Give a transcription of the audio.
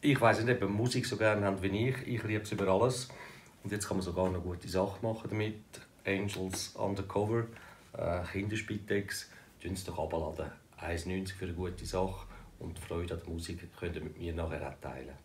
ich weiß nicht, ob ihr Musik so gerne habt wie ich. Ich liebe es über alles. Und jetzt kann man sogar eine gute Sache machen damit. Angels Undercover, äh, Kinderspitex, tun es doch abladen. 1,90 für eine gute Sache und die Freude an der Musik könnt ihr mit mir nachher auch teilen.